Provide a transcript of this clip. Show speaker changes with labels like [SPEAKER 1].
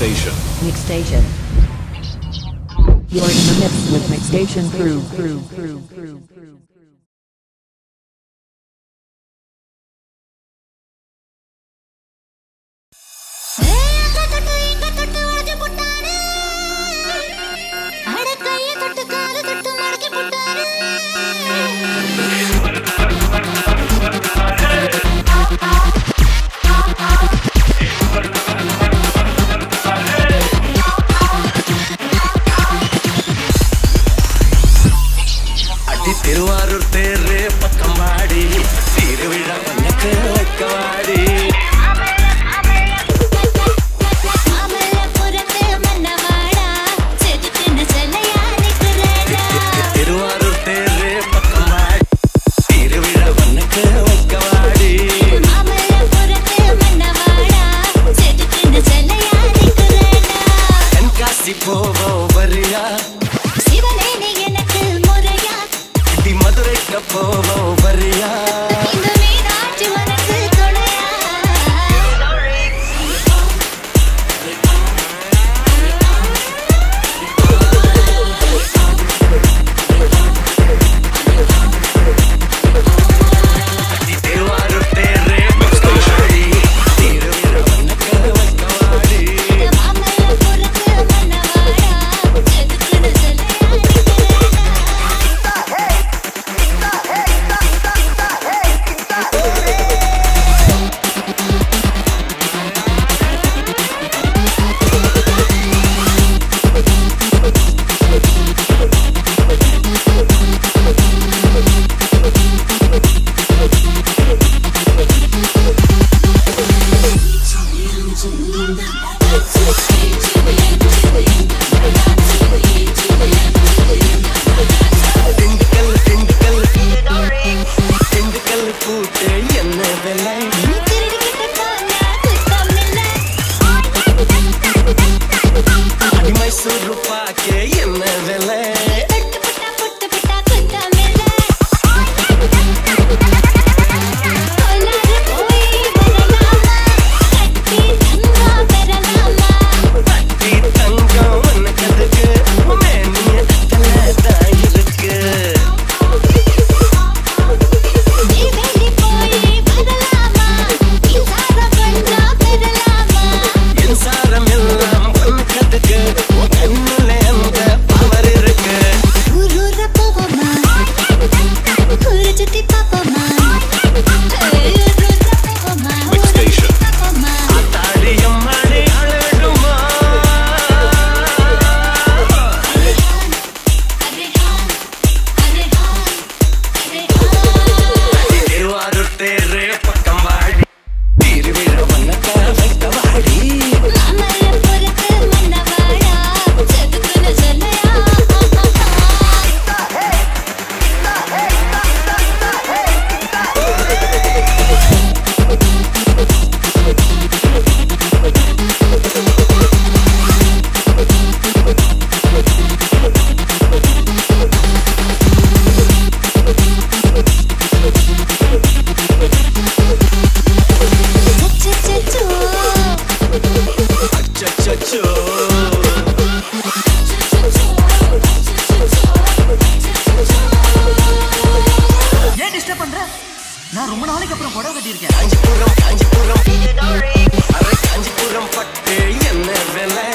[SPEAKER 1] Mix
[SPEAKER 2] station. You're in the mix with Mixstation Crew. crew, crew, crew, crew.
[SPEAKER 3] போவரியா
[SPEAKER 4] சிவனேனே எனக்கு
[SPEAKER 3] fac e în nevele
[SPEAKER 5] நான் ரொம்ப நாளைக்கு அப்புறம் புடவை கட்டியிருக்கேன்.
[SPEAKER 3] காஞ்சிபுரம் காஞ்சிபுரம். அரை காஞ்சிபுரம் பட்டு என்ன விலை?